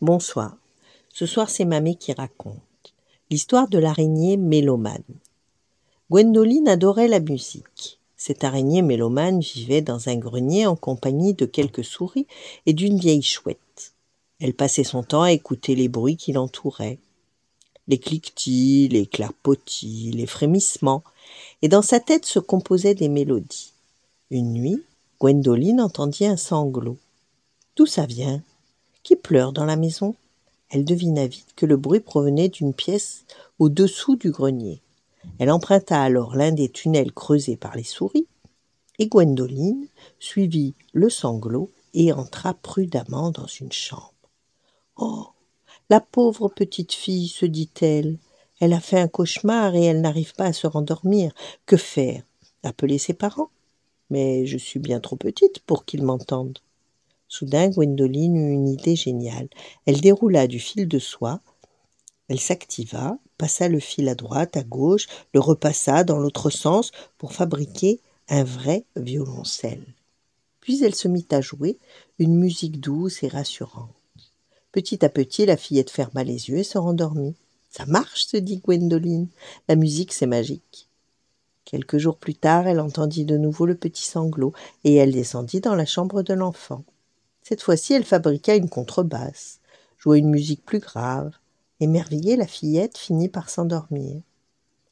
Bonsoir. Ce soir, c'est Mamé qui raconte l'histoire de l'araignée mélomane. Gwendoline adorait la musique. Cette araignée mélomane vivait dans un grenier en compagnie de quelques souris et d'une vieille chouette. Elle passait son temps à écouter les bruits qui l'entouraient. Les cliquetis, les clapotis, les frémissements, et dans sa tête se composaient des mélodies. Une nuit, Gwendoline entendit un sanglot. D'où ça vient? Pleure dans la maison Elle devina vite que le bruit provenait d'une pièce au-dessous du grenier. Elle emprunta alors l'un des tunnels creusés par les souris, et Gwendoline suivit le sanglot et entra prudemment dans une chambre. Oh la pauvre petite fille, se dit-elle, elle a fait un cauchemar et elle n'arrive pas à se rendormir. Que faire? Appeler ses parents? Mais je suis bien trop petite pour qu'ils m'entendent. Soudain, Gwendoline eut une idée géniale. Elle déroula du fil de soie, elle s'activa, passa le fil à droite, à gauche, le repassa dans l'autre sens pour fabriquer un vrai violoncelle. Puis elle se mit à jouer une musique douce et rassurante. Petit à petit, la fillette ferma les yeux et se rendormit. Ça marche, se dit Gwendoline. La musique, c'est magique. Quelques jours plus tard, elle entendit de nouveau le petit sanglot et elle descendit dans la chambre de l'enfant. Cette fois-ci, elle fabriqua une contrebasse, joua une musique plus grave. Émerveillée, la fillette finit par s'endormir.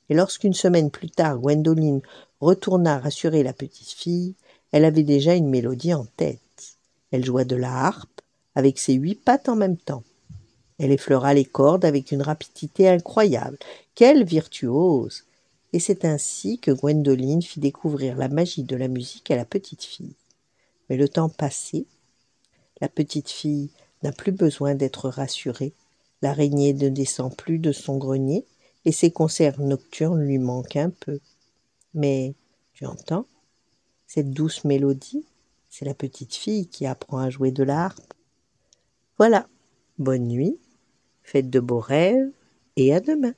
Et lorsqu'une semaine plus tard, Gwendoline retourna rassurer la petite fille, elle avait déjà une mélodie en tête. Elle joua de la harpe avec ses huit pattes en même temps. Elle effleura les cordes avec une rapidité incroyable. Quelle virtuose Et c'est ainsi que Gwendoline fit découvrir la magie de la musique à la petite fille. Mais le temps passé, la petite fille n'a plus besoin d'être rassurée. L'araignée ne descend plus de son grenier et ses concerts nocturnes lui manquent un peu. Mais tu entends cette douce mélodie? C'est la petite fille qui apprend à jouer de la Voilà. Bonne nuit, faites de beaux rêves et à demain.